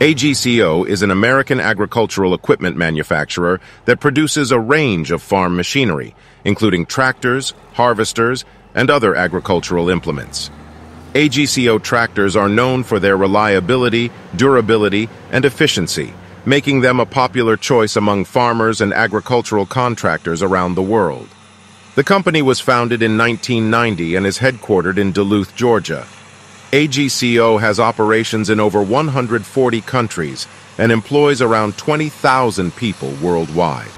AGCO is an American agricultural equipment manufacturer that produces a range of farm machinery, including tractors, harvesters, and other agricultural implements. AGCO tractors are known for their reliability, durability, and efficiency, making them a popular choice among farmers and agricultural contractors around the world. The company was founded in 1990 and is headquartered in Duluth, Georgia. AGCO has operations in over 140 countries and employs around 20,000 people worldwide.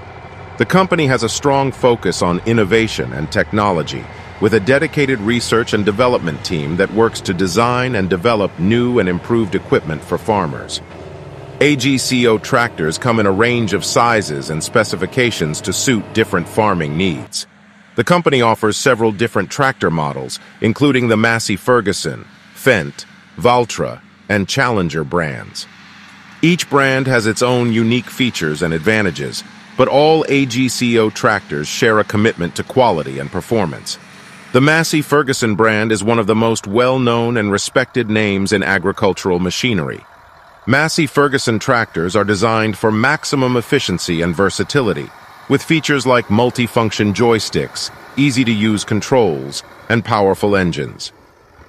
The company has a strong focus on innovation and technology, with a dedicated research and development team that works to design and develop new and improved equipment for farmers. AGCO tractors come in a range of sizes and specifications to suit different farming needs. The company offers several different tractor models, including the Massey Ferguson, Fendt, Valtra, and Challenger brands. Each brand has its own unique features and advantages, but all AGCO tractors share a commitment to quality and performance. The Massey Ferguson brand is one of the most well-known and respected names in agricultural machinery. Massey Ferguson tractors are designed for maximum efficiency and versatility, with features like multifunction joysticks, easy-to-use controls, and powerful engines.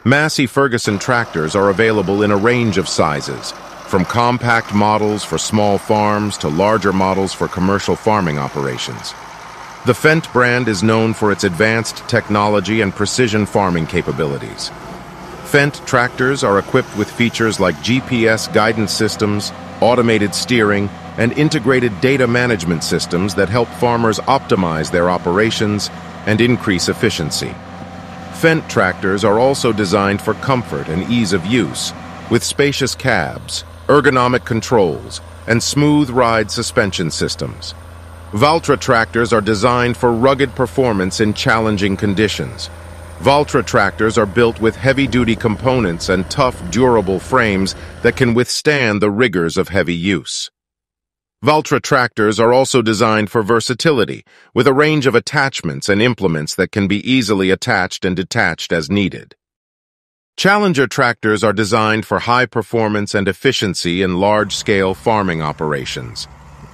Massey Ferguson tractors are available in a range of sizes, from compact models for small farms to larger models for commercial farming operations. The Fendt brand is known for its advanced technology and precision farming capabilities. Fendt tractors are equipped with features like GPS guidance systems, automated steering, and integrated data management systems that help farmers optimize their operations and increase efficiency. Fendt tractors are also designed for comfort and ease of use, with spacious cabs, ergonomic controls, and smooth ride suspension systems. Valtra tractors are designed for rugged performance in challenging conditions. Valtra tractors are built with heavy-duty components and tough, durable frames that can withstand the rigors of heavy use. Valtra tractors are also designed for versatility, with a range of attachments and implements that can be easily attached and detached as needed. Challenger tractors are designed for high performance and efficiency in large-scale farming operations.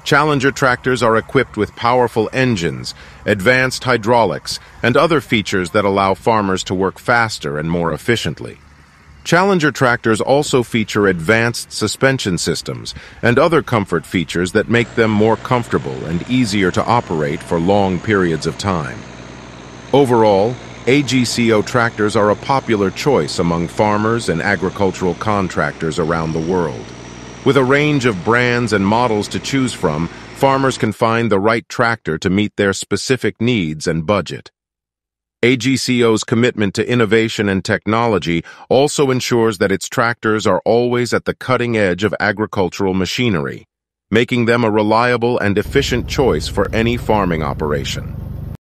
Challenger tractors are equipped with powerful engines, advanced hydraulics, and other features that allow farmers to work faster and more efficiently. Challenger tractors also feature advanced suspension systems and other comfort features that make them more comfortable and easier to operate for long periods of time. Overall, AGCO tractors are a popular choice among farmers and agricultural contractors around the world. With a range of brands and models to choose from, farmers can find the right tractor to meet their specific needs and budget. AGCO's commitment to innovation and technology also ensures that its tractors are always at the cutting edge of agricultural machinery, making them a reliable and efficient choice for any farming operation.